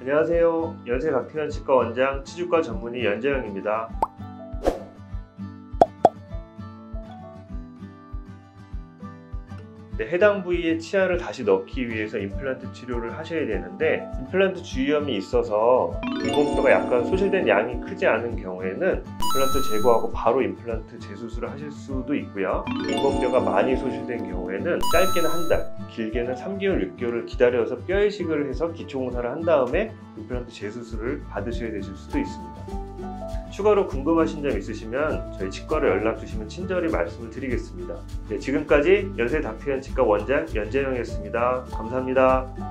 안녕하세요. 연세 박태현 치과 원장 치주과 전문의 연재영입니다. 해당 부위에 치아를 다시 넣기 위해서 임플란트 치료를 하셔야 되는데 임플란트 주위염이 있어서 인공도가 약간 소실된 양이 크지 않은 경우에는 임플란트 제거하고 바로 임플란트 재수술을 하실 수도 있고요. 인공뼈가 많이 소실된 경우에는 짧게는 한 달, 길게는 3개월, 6개월을 기다려서 뼈 이식을 해서 기초공사를 한 다음에 임플란트 재수술을 받으셔야 되실 수도 있습니다. 추가로 궁금하신 점 있으시면 저희 치과로 연락 주시면 친절히 말씀을 드리겠습니다. 네, 지금까지 연세 닥태현 치과 원장 연재영이었습니다. 감사합니다.